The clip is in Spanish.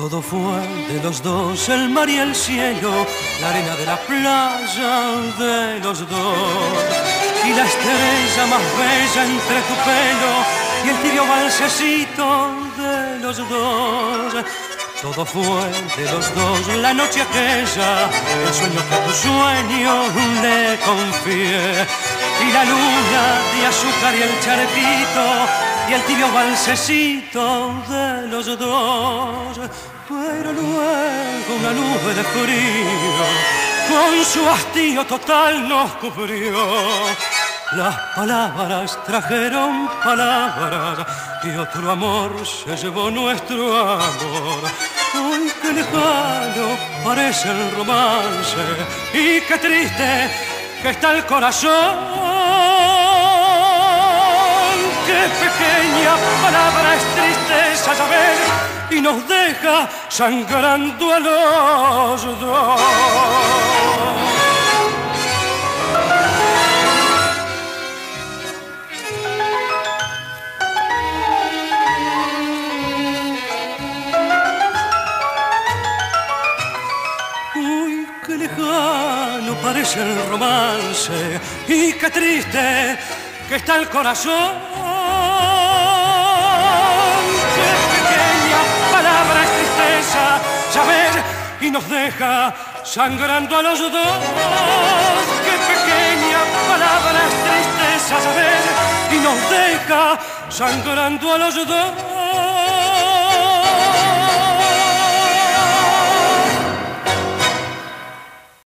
Todo fue de los dos, el mar y el cielo, la arena de la playa de los dos. Y la estrella más bella entre tu pelo y el tibio balsecito de los dos. Todo fue de los dos, la noche aquella, el sueño que a tu sueño le confié. Y la luna de azúcar y el charquito y el tibio balsecito de los dos. Pero luego una nube de frío con su hastío total nos cubrió. Las palabras trajeron palabras y otro amor se llevó nuestro amor. Ay, qué lejano parece el romance y qué triste que está el corazón. Qué pequeña palabra es tristeza saber y nos deja sangrando a los dos. Uy, qué lejano parece el romance y qué triste que está el corazón. Y nos deja sangrando a los dos. Qué pequeña palabra es tristeza, saber y nos deja sangrando a los dos.